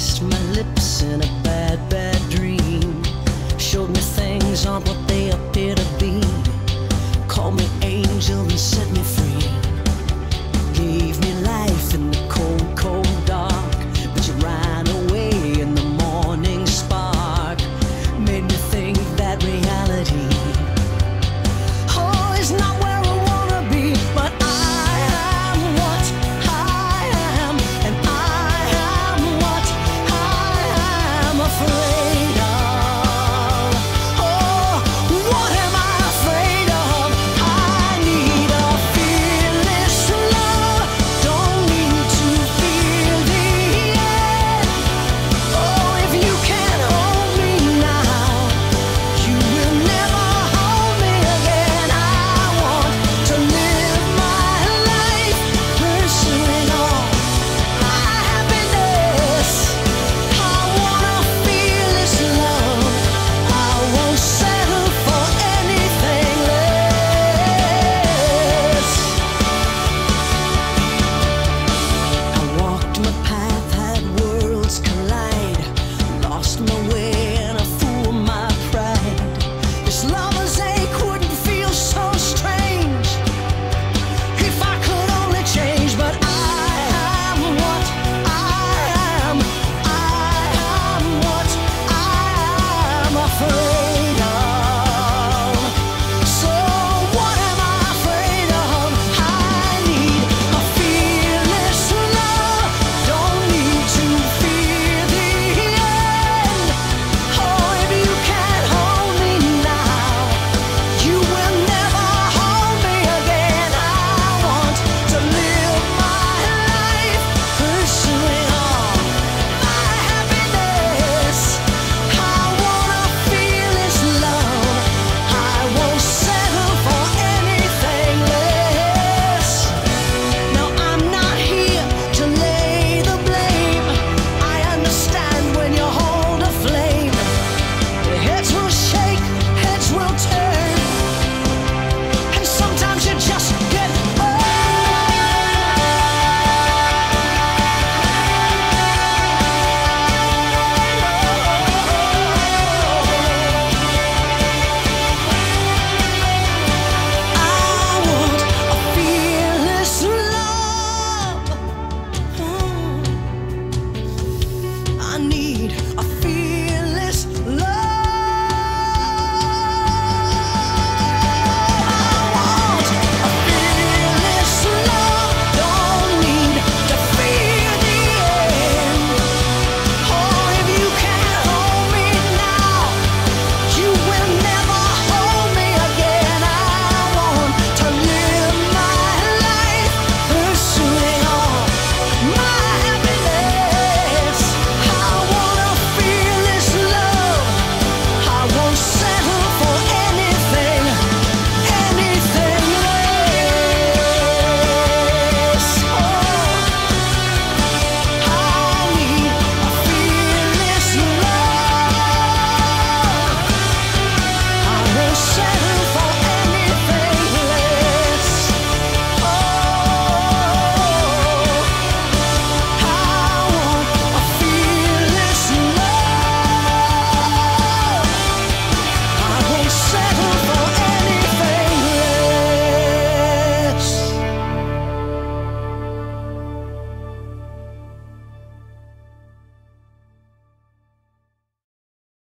kissed my lips in a bad, bad dream. Showed me things aren't what they appear to be.